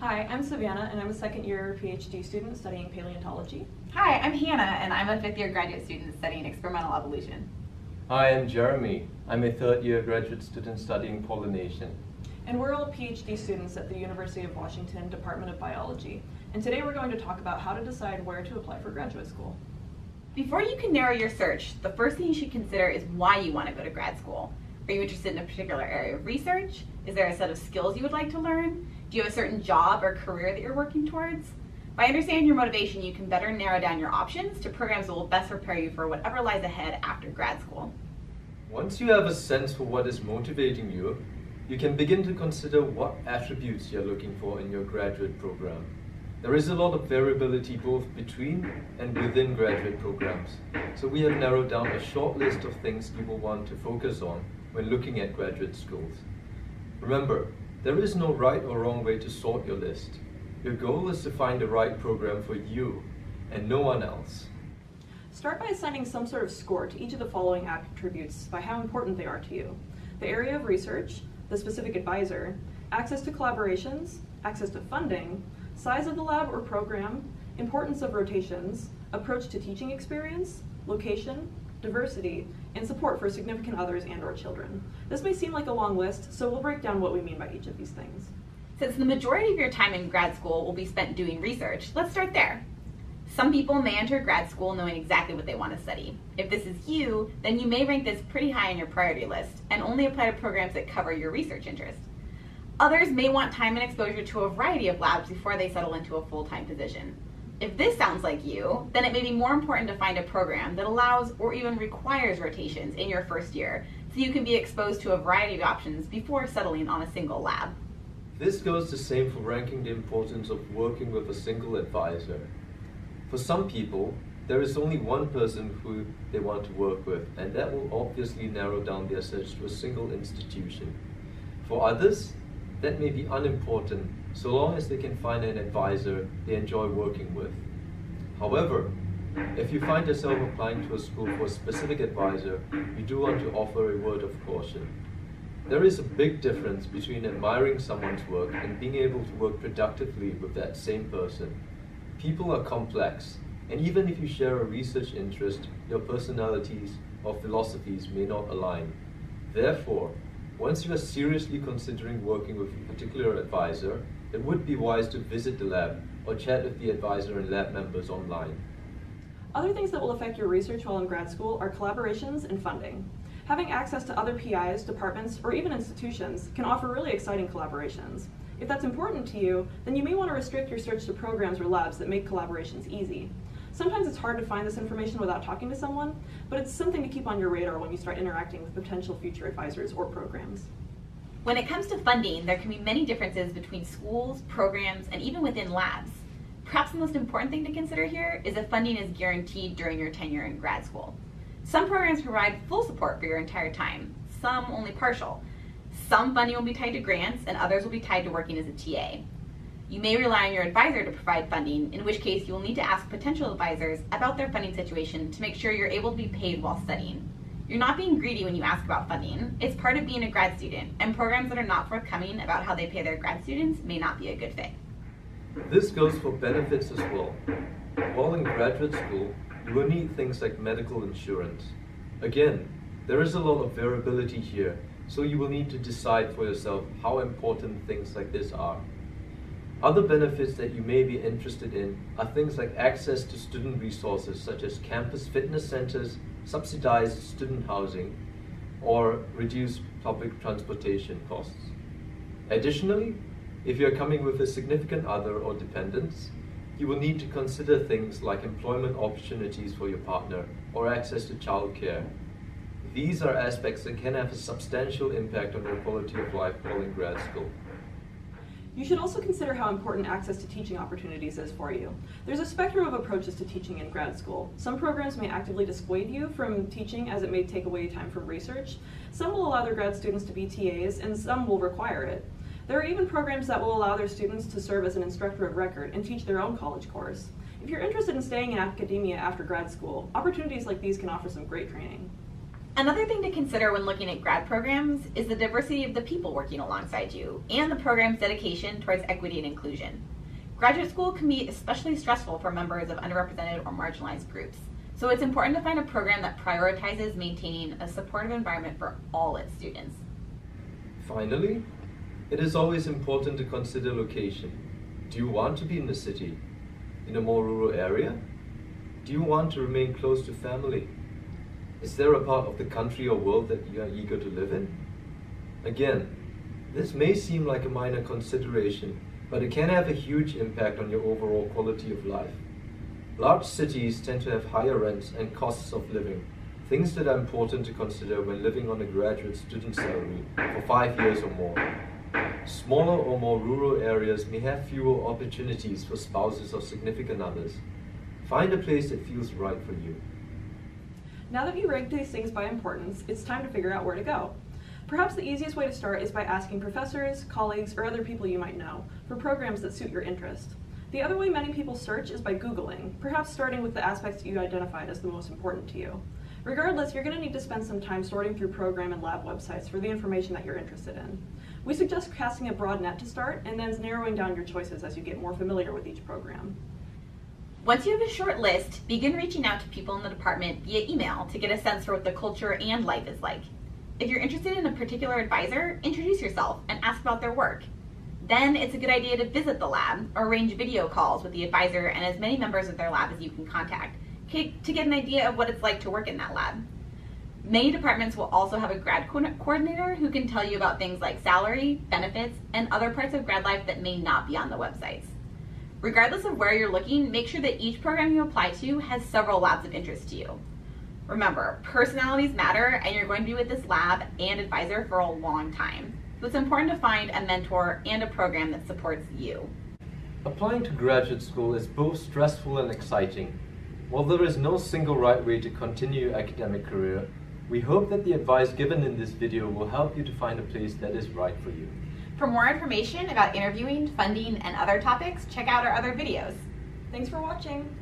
Hi, I'm Savannah, and I'm a second year PhD student studying paleontology. Hi, I'm Hannah, and I'm a fifth year graduate student studying experimental evolution. Hi, I'm Jeremy. I'm a third year graduate student studying pollination. And we're all PhD students at the University of Washington Department of Biology. And today we're going to talk about how to decide where to apply for graduate school. Before you can narrow your search, the first thing you should consider is why you want to go to grad school. Are you interested in a particular area of research? Is there a set of skills you would like to learn? Do you have a certain job or career that you're working towards? By understanding your motivation, you can better narrow down your options to programs that will best prepare you for whatever lies ahead after grad school. Once you have a sense for what is motivating you, you can begin to consider what attributes you're looking for in your graduate program. There is a lot of variability both between and within graduate programs, so we have narrowed down a short list of things you will want to focus on when looking at graduate schools. Remember, there is no right or wrong way to sort your list. Your goal is to find the right program for you and no one else. Start by assigning some sort of score to each of the following attributes by how important they are to you. The area of research, the specific advisor, access to collaborations, access to funding, size of the lab or program, importance of rotations, approach to teaching experience, location, diversity, and support for significant others and or children. This may seem like a long list, so we'll break down what we mean by each of these things. Since the majority of your time in grad school will be spent doing research, let's start there. Some people may enter grad school knowing exactly what they want to study. If this is you, then you may rank this pretty high on your priority list and only apply to programs that cover your research interest. Others may want time and exposure to a variety of labs before they settle into a full-time position. If this sounds like you, then it may be more important to find a program that allows or even requires rotations in your first year so you can be exposed to a variety of options before settling on a single lab. This goes the same for ranking the importance of working with a single advisor. For some people, there is only one person who they want to work with, and that will obviously narrow down their search to a single institution. For others, that may be unimportant so long as they can find an advisor they enjoy working with. However, if you find yourself applying to a school for a specific advisor, you do want to offer a word of caution. There is a big difference between admiring someone's work and being able to work productively with that same person. People are complex, and even if you share a research interest, your personalities or philosophies may not align. Therefore, once you are seriously considering working with a particular advisor, it would be wise to visit the lab or chat with the advisor and lab members online. Other things that will affect your research while in grad school are collaborations and funding. Having access to other PIs, departments, or even institutions can offer really exciting collaborations. If that's important to you, then you may want to restrict your search to programs or labs that make collaborations easy. Sometimes it's hard to find this information without talking to someone, but it's something to keep on your radar when you start interacting with potential future advisors or programs. When it comes to funding, there can be many differences between schools, programs, and even within labs. Perhaps the most important thing to consider here is if funding is guaranteed during your tenure in grad school. Some programs provide full support for your entire time, some only partial. Some funding will be tied to grants, and others will be tied to working as a TA. You may rely on your advisor to provide funding, in which case you will need to ask potential advisors about their funding situation to make sure you're able to be paid while studying. You're not being greedy when you ask about funding. It's part of being a grad student, and programs that are not forthcoming about how they pay their grad students may not be a good fit. This goes for benefits as well. While in graduate school, you will need things like medical insurance. Again, there is a lot of variability here, so you will need to decide for yourself how important things like this are. Other benefits that you may be interested in are things like access to student resources such as campus fitness centers, subsidized student housing, or reduced public transportation costs. Additionally, if you are coming with a significant other or dependents, you will need to consider things like employment opportunities for your partner or access to childcare. These are aspects that can have a substantial impact on your quality of life while in grad school. You should also consider how important access to teaching opportunities is for you. There's a spectrum of approaches to teaching in grad school. Some programs may actively dissuade you from teaching as it may take away time from research. Some will allow their grad students to be TAs and some will require it. There are even programs that will allow their students to serve as an instructor of record and teach their own college course. If you're interested in staying in academia after grad school, opportunities like these can offer some great training. Another thing to consider when looking at grad programs is the diversity of the people working alongside you and the program's dedication towards equity and inclusion. Graduate school can be especially stressful for members of underrepresented or marginalized groups, so it's important to find a program that prioritizes maintaining a supportive environment for all its students. Finally, it is always important to consider location. Do you want to be in the city? In a more rural area? Do you want to remain close to family? Is there a part of the country or world that you are eager to live in? Again, this may seem like a minor consideration, but it can have a huge impact on your overall quality of life. Large cities tend to have higher rents and costs of living, things that are important to consider when living on a graduate student salary for five years or more. Smaller or more rural areas may have fewer opportunities for spouses or significant others. Find a place that feels right for you. Now that you ranked these things by importance, it's time to figure out where to go. Perhaps the easiest way to start is by asking professors, colleagues, or other people you might know for programs that suit your interest. The other way many people search is by Googling, perhaps starting with the aspects that you identified as the most important to you. Regardless, you're going to need to spend some time sorting through program and lab websites for the information that you're interested in. We suggest casting a broad net to start and then narrowing down your choices as you get more familiar with each program. Once you have a short list, begin reaching out to people in the department via email to get a sense for what the culture and life is like. If you're interested in a particular advisor, introduce yourself and ask about their work. Then it's a good idea to visit the lab or arrange video calls with the advisor and as many members of their lab as you can contact to get an idea of what it's like to work in that lab. Many departments will also have a grad co coordinator who can tell you about things like salary, benefits, and other parts of grad life that may not be on the websites. Regardless of where you're looking, make sure that each program you apply to has several labs of interest to you. Remember, personalities matter, and you're going to be with this lab and advisor for a long time. So it's important to find a mentor and a program that supports you. Applying to graduate school is both stressful and exciting. While there is no single right way to continue your academic career, we hope that the advice given in this video will help you to find a place that is right for you. For more information about interviewing, funding, and other topics, check out our other videos. Thanks for watching.